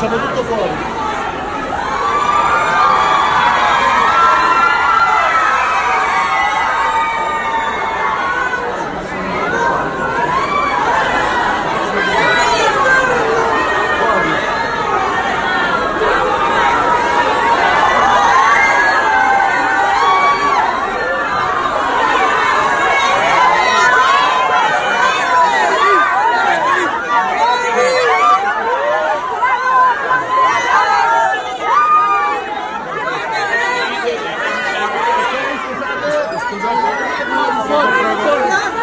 সর্বযুক্ত ফল por, por.